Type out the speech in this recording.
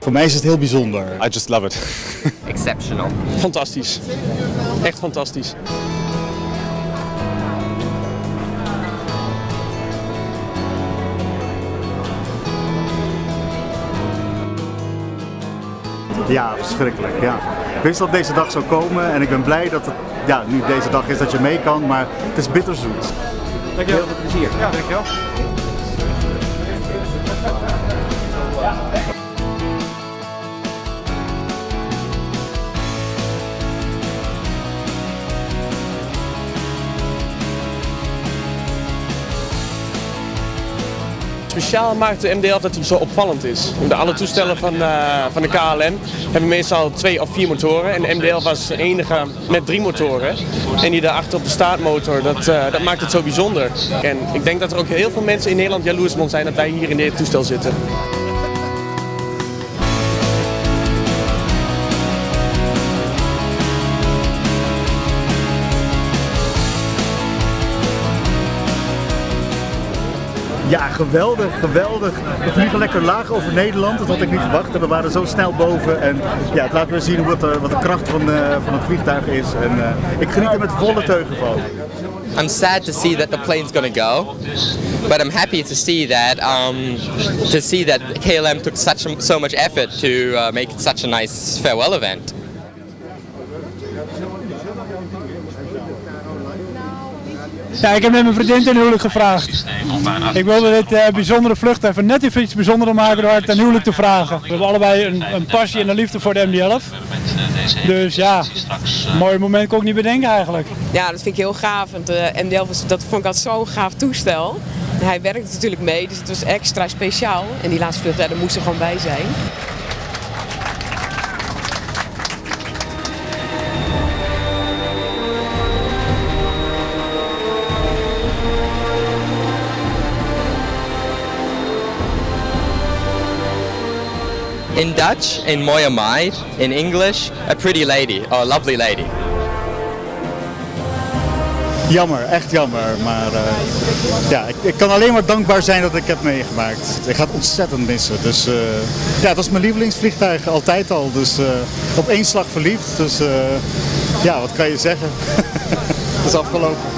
Voor mij is het heel bijzonder. I just love it. Exceptional. Fantastisch. Echt fantastisch. Ja, verschrikkelijk. Ja. Ik wist dat deze dag zou komen en ik ben blij dat het ja, nu deze dag is dat je mee kan, maar het is bitterzoet. Dankjewel. Heel veel plezier. Ja, dankjewel. Speciaal maakt de MD-11 dat hij zo opvallend is. De alle toestellen van, uh, van de KLM hebben meestal twee of vier motoren. En de MD-11 was de enige met drie motoren. En die daarachter op de staartmotor, dat, uh, dat maakt het zo bijzonder. En ik denk dat er ook heel veel mensen in Nederland jaloers zijn dat wij hier in dit toestel zitten. Ja, geweldig, geweldig. We vliegen lekker laag over Nederland, dat had ik niet verwacht. We waren zo snel boven en ja, het laat weer zien wat de, wat de kracht van, uh, van het vliegtuig is. En uh, ik geniet er met volle teugen van. I'm sad to see that the plane's gonna go, but I'm happy to see that um, to see that KLM took such so much effort to uh, make such a nice farewell event. Ja, ik heb met mijn vriendin ten huwelijk gevraagd. Ik wilde dit uh, bijzondere vlucht even net even iets bijzonder maken door haar ten huwelijk te vragen. We hebben allebei een, een passie en een liefde voor de MD-11. Dus ja, een mooi moment kon ik niet bedenken eigenlijk. Ja, dat vind ik heel gaaf. Want de MD-11 dat vond ik altijd zo'n gaaf toestel. Hij werkte natuurlijk mee, dus het was extra speciaal. En die laatste vlucht, daar moest er gewoon bij zijn. In Dutch, in mooie meid. In English, a pretty lady a lovely lady. Jammer, echt jammer. Maar uh, ja, ik, ik, kan alleen maar dankbaar zijn dat ik heb meegemaakt. Ik ga het ontzettend missen. Dus uh, ja, het was mijn lievelingsvliegtuig altijd al. Dus uh, op één slag verliefd. Dus ja, wat kan je zeggen? het is afgelopen.